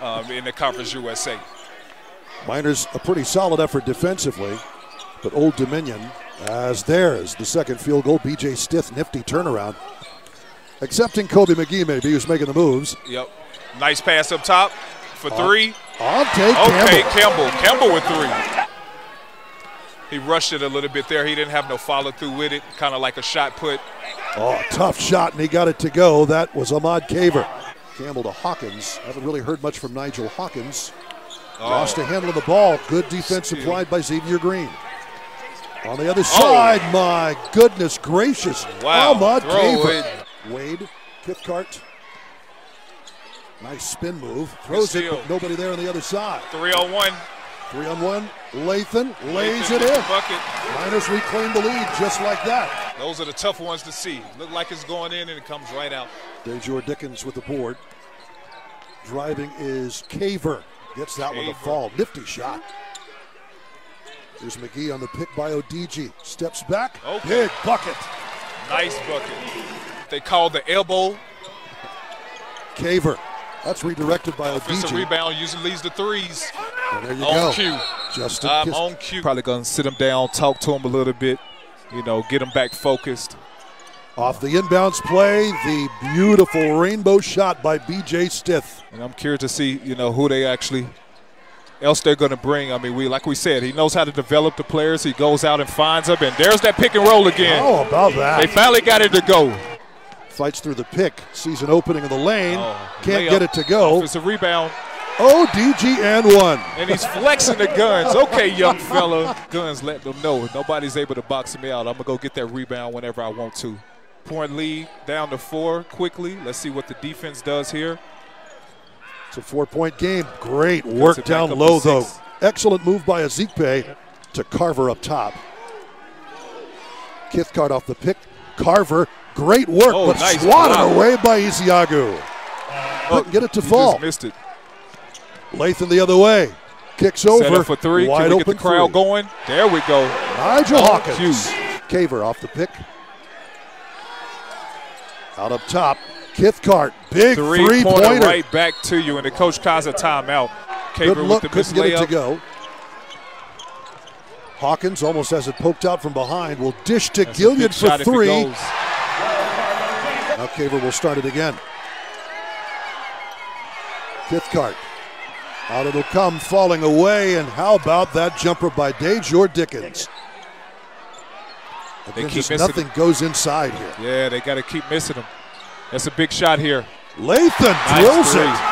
um, in the Conference USA. Miners a pretty solid effort defensively, but Old Dominion as theirs the second field goal. BJ Stith nifty turnaround. Accepting Kobe Magee maybe who's making the moves. Yep. Nice pass up top for three. Ante Okay, Campbell. Campbell. Campbell with three. He rushed it a little bit there. He didn't have no follow through with it, kind of like a shot put. Oh, tough shot, and he got it to go. That was Ahmad Caver. Campbell to Hawkins. Haven't really heard much from Nigel Hawkins. Oh. Lost a handle of the ball. Good defense applied by Xavier Green. On the other oh. side, my goodness gracious. Wow. Ahmad Throw Wade, Kithcart. Nice spin move. Throws it, but nobody there on the other side. Three on one. Three on one. Lathon lays Lathon it in. Bucket. Miners reclaim the lead just like that. Those are the tough ones to see. Look like it's going in and it comes right out. Dajour Dickens with the board. Driving is Caver. Gets that one to Caver. fall. Nifty shot. There's Magee on the pick by Odigie. Steps back. Okay. Big bucket. Nice bucket. They call the elbow. Caver. That's redirected by Offensive Odigie. rebound usually leads to threes. And there you On go. cue. Justin I'm Kiss- on cue. Probably going to sit him down, talk to him a little bit, you know, get them back focused. Off the inbounds play, the beautiful rainbow shot by BJ Stith. And I'm curious to see, you know, who they actually else they're going to bring. I mean, we like we said, he knows how to develop the players. He goes out and finds them, and there's that pick and roll again. Oh, about that? They finally got it to go. Fights through the pick, sees an opening in the lane, Oh, can't layup. get it to go. It's a rebound, Odigie and one. and he's flexing the guns. Okay, young fella, guns let them know nobody's able to box me out. I'm gonna go get that rebound whenever I want to. Point lead down to four quickly. Let's see what the defense does here. It's a four-point game. Great work down low, though. Excellent move by Ezikpe to Caver up top. Kithcart off the pick. Caver, great work, Oh, but nice swatted block. away by Isiagu. Oh, Couldn't get it to He fall. just missed it. Lathon the other way. Kicks Set over. up for three. Wide Can we get open the crowd three. going? There we go. Nigel Oh, Hawkins. Caver off the pick. Out up top. Kithcart, big Three, three-pointer. pointer right back to you, and the coach calls a timeout. Good Caver look, with the couldn't get it to go. Hawkins almost has it poked out from behind. Will dish to That's Gilyard for shot if it three. Now Caver will start it again. Kithcart. Out it'll come, falling away, and how about that jumper by Dajour Dickens? They keep nothing goes inside here. Yeah, they got to keep missing him. That's a big shot here. Lathon Nice drills three. it.